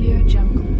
Audio Jungle.